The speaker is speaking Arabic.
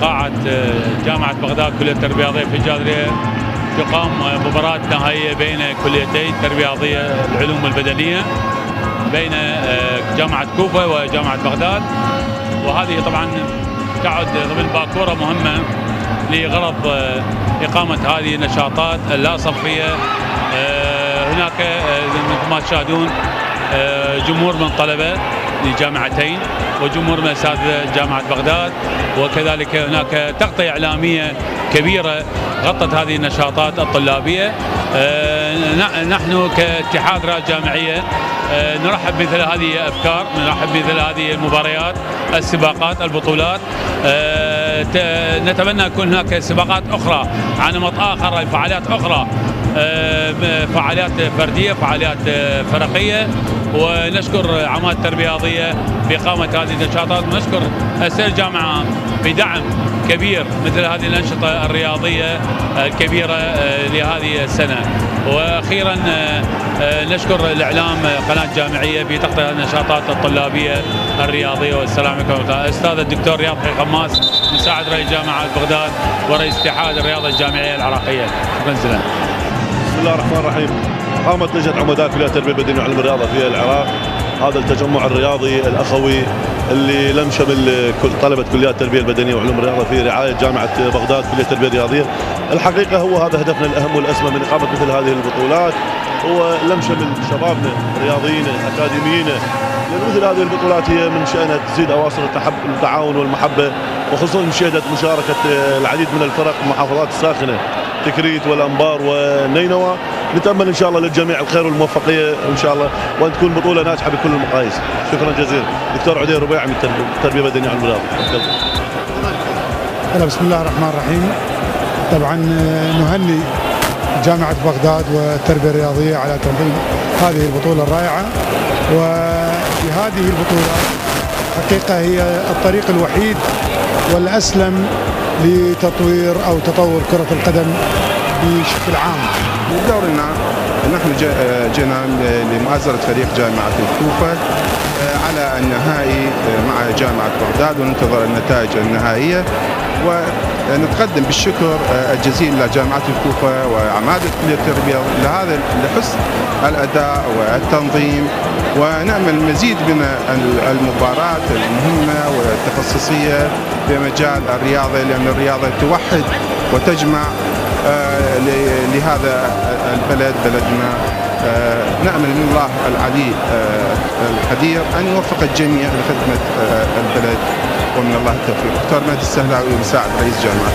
قاعة جامعة بغداد كلية التربية الرياضية في الجادرية تقام مباراة نهائية بين كليتين التربية الرياضية العلوم البدنية بين جامعة كوفة وجامعة بغداد. وهذه طبعا تعد ضمن باكورة مهمة لغرض إقامة هذه النشاطات اللا صفية هناك مثل ما تشاهدون جمهور من طلبة. لجامعتين وجمهور من اساتذه جامعة بغداد وكذلك هناك تغطية إعلامية كبيرة غطت هذه النشاطات الطلابية. نحن كاتحاد رائد جامعية نرحب بمثل هذه الأفكار نرحب بمثل هذه المباريات السباقات البطولات. نتمنى يكون هناك سباقات أخرى عن نمط آخر فعاليات أخرى. فعاليات فردية فعاليات فرقية. ونشكر عماد الرياضيه بإقامة هذه النشاطات ونشكر اساتذه الجامعة بدعم كبير مثل هذه الأنشطة الرياضية الكبيره لهذه السنة. وأخيرا نشكر الإعلام قناة جامعية بتغطية النشاطات الطلابية الرياضية. والسلام عليكم أستاذ الدكتور رياض خماس مساعد رئيس جامعة بغداد ورئيس اتحاد الرياضة الجامعية العراقية. شكرا بسم الله الرحمن الرحيم. قامت لجنة عمداء كليه التربيه البدنيه وعلم الرياضة في العراق. هذا التجمع الرياضي الأخوي اللي لم شمل كل طلبة كليات التربية البدنية وعلوم الرياضة في رعاية جامعة بغداد كلية التربية الرياضية. الحقيقة هو هذا هدفنا الأهم والأسمى من إقامة مثل هذه البطولات. هو لم شمل شبابنا رياضيين أكاديميين. لأن مثل هذه البطولات هي من شأنها تزيد أواصر التعاون والمحبة وخصوصا مشاهده مشاركة العديد من الفرق المحافظات الساخنه تكريت والأنبار ونينوى. نتأمل إن شاء الله للجميع الخير والموفقية إن شاء الله وأن تكون بطولة ناجحة بكل المقاييس. شكرا جزيلا. دكتور عدي ربيع من التربيه البدنية على الرياضه بسم الله الرحمن الرحيم. طبعا نهني جامعة بغداد والتربية الرياضية على تنظيم هذه البطولة الرائعة. وفي هذه البطولة حقيقة هي الطريق الوحيد والأسلم لتطوير أو تطور كرة القدم بشكل عام؟ دورنا. نحن جئنا لمؤازرة فريق جامعة الكوفة على النهائي مع جامعة بغداد وننتظر النتائج النهائية. ونتقدم بالشكر الجزيل لجامعة الكوفة وعمادة كلية التربية لهذا لحسن الأداء والتنظيم. ونأمل مزيد من المباراة المهمة والتخصصية في مجال الرياضة لأن الرياضة توحد وتجمع لهذا البلد بلدنا. نأمل من الله العلي القدير أن يوفق الجميع لخدمة البلد ومن الله التوفيق. دكتور مهدي السهلاوي مساعد رئيس جامعة.